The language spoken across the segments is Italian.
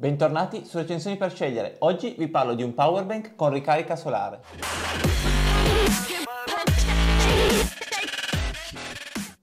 Bentornati su Recensioni per scegliere. Oggi vi parlo di un power bank con ricarica solare.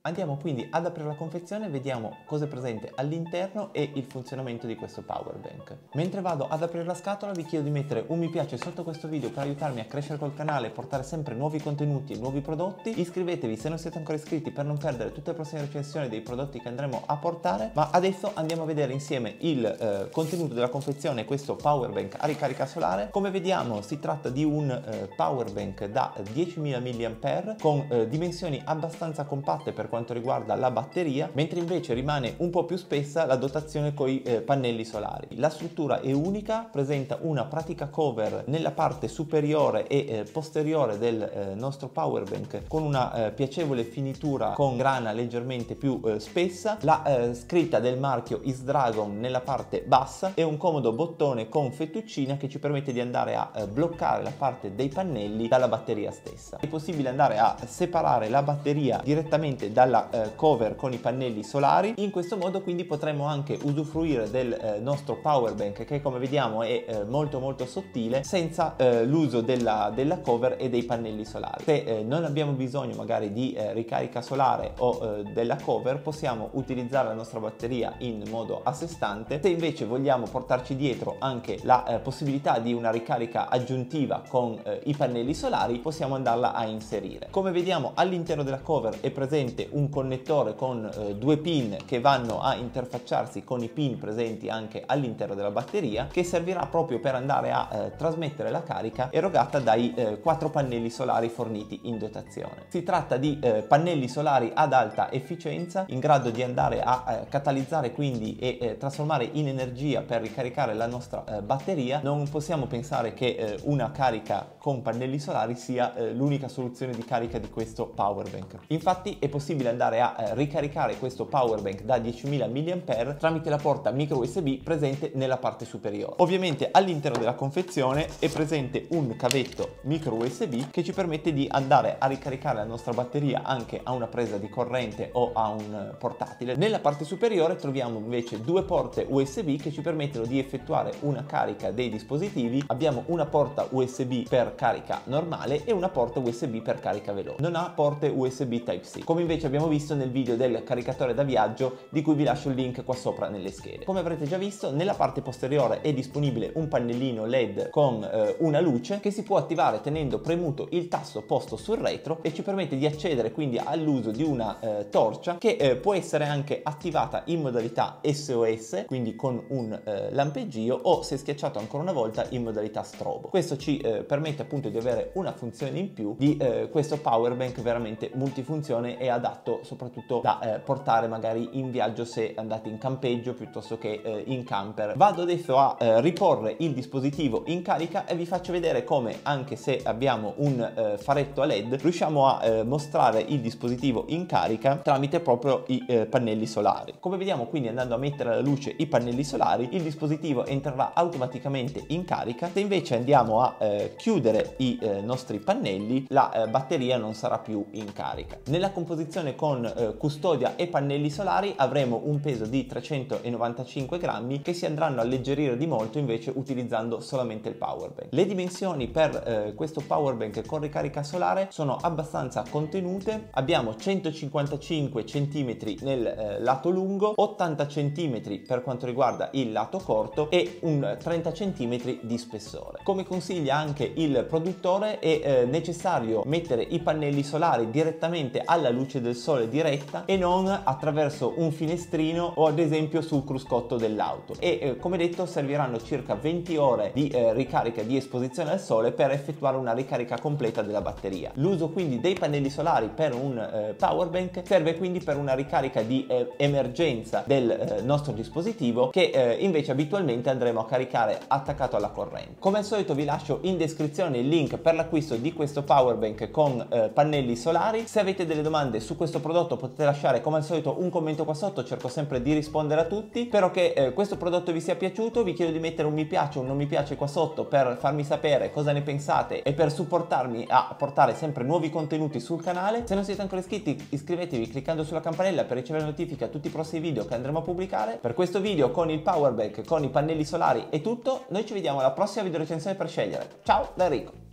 Andiamo quindi ad aprire la confezione e vediamo cosa è presente all'interno e il funzionamento di questo power bank. Mentre vado ad aprire la scatola vi chiedo di mettere un mi piace sotto questo video per aiutarmi a crescere col canale e portare sempre nuovi contenuti e nuovi prodotti. Iscrivetevi se non siete ancora iscritti per non perdere tutte le prossime recensioni dei prodotti che andremo a portare. Ma adesso andiamo a vedere insieme il eh, contenuto della confezione questo power bank a ricarica solare. Come vediamo si tratta di un eh, power bank da 10.000 mAh con eh, dimensioni abbastanza compatte per quanto riguarda la batteria, mentre invece rimane un po' più spessa la dotazione con i eh, pannelli solari. La struttura è unica, presenta una pratica cover nella parte superiore e eh, posteriore del eh, nostro power bank con una eh, piacevole finitura con grana leggermente più eh, spessa, la eh, scritta del marchio Is Dragon nella parte bassa e un comodo bottone con fettuccina che ci permette di andare a bloccare la parte dei pannelli dalla batteria stessa. È possibile andare a separare la batteria direttamente dalla eh, cover con i pannelli solari. In questo modo quindi potremo anche usufruire del eh, nostro power bank che come vediamo è eh, molto molto sottile senza eh, l'uso della, della, cover e dei pannelli solari. Se eh, non abbiamo bisogno magari di eh, ricarica solare o della cover possiamo utilizzare la nostra batteria in modo a sé stante. Se invece vogliamo portarci dietro anche la possibilità di una ricarica aggiuntiva con i pannelli solari possiamo andarla a inserire. Come vediamo all'interno della cover è presente un connettore con eh, due pin che vanno a interfacciarsi con i pin presenti anche all'interno della batteria che servirà proprio per andare a eh, trasmettere la carica erogata dai eh, quattro pannelli solari forniti in dotazione. Si tratta di eh, pannelli solari ad alta efficienza in grado di andare a eh, catalizzare quindi e trasformare in energia per ricaricare la nostra batteria. Non possiamo pensare che una carica con pannelli solari sia l'unica soluzione di carica di questo power bank. Infatti è possibile andare andare a eh, ricaricare questo power bank da 10.000 mAh tramite la porta micro USB presente nella parte superiore. Ovviamente all'interno della confezione è presente un cavetto micro USB che ci permette di andare a ricaricare la nostra batteria anche a una presa di corrente o a un portatile. Nella parte superiore troviamo invece due porte USB che ci permettono di effettuare una carica dei dispositivi. Abbiamo una porta USB per carica normale e una porta USB per carica veloce. Non ha porte USB Type-C. Come invece abbiamo visto visto nel video del caricatore da viaggio di cui vi lascio il link qua sopra nelle schede. Come avrete già visto nella parte posteriore è disponibile un pannellino LED con eh, una luce che si può attivare tenendo premuto il tasto posto sul retro e ci permette di accedere quindi all'uso di una eh, torcia che eh, può essere anche attivata in modalità SOS quindi con un eh, lampeggio o se schiacciato ancora una volta in modalità strobo. Questo ci eh, permette appunto di avere una funzione in più di eh, questo power bank veramente multifunzione e adatto soprattutto da eh, portare magari in viaggio se andate in campeggio piuttosto che eh, in camper. Vado adesso a eh, riporre il dispositivo in carica e vi faccio vedere come anche se abbiamo un eh, faretto a led riusciamo a eh, mostrare il dispositivo in carica tramite proprio i eh, pannelli solari. Come vediamo quindi andando a mettere alla luce i pannelli solari il dispositivo entrerà automaticamente in carica se invece andiamo a chiudere i nostri pannelli la batteria non sarà più in carica. Nella composizione con con eh, custodia e pannelli solari avremo un peso di 395 grammi che si andranno a alleggerire di molto invece utilizzando solamente il power bank. Le dimensioni per eh, questo power bank con ricarica solare sono abbastanza contenute, abbiamo 155 cm nel eh, lato lungo, 80 cm per quanto riguarda il lato corto e un 30 cm di spessore. Come consiglia anche il produttore è eh, necessario mettere i pannelli solari direttamente alla luce del sole sole diretta e non attraverso un finestrino o ad esempio sul cruscotto dell'auto e eh, come detto serviranno circa 20 ore di eh, ricarica di esposizione al sole per effettuare una ricarica completa della batteria. L'uso quindi dei pannelli solari per un eh, power bank serve quindi per una ricarica di eh, emergenza del eh, nostro dispositivo che eh, invece abitualmente andremo a caricare attaccato alla corrente. Come al solito vi lascio in descrizione il link per l'acquisto di questo power bank con pannelli solari. Se avete delle domande su questo questo prodotto potete lasciare come al solito un commento qua sotto, cerco sempre di rispondere a tutti. Spero che eh, questo prodotto vi sia piaciuto, vi chiedo di mettere un mi piace o un non mi piace qua sotto per farmi sapere cosa ne pensate e per supportarmi a portare sempre nuovi contenuti sul canale. Se non siete ancora iscritti iscrivetevi cliccando sulla campanella per ricevere notifiche a tutti i prossimi video che andremo a pubblicare. Per questo video con il power bank, con i pannelli solari è tutto, noi ci vediamo alla prossima video recensione per scegliere. Ciao da Enrico!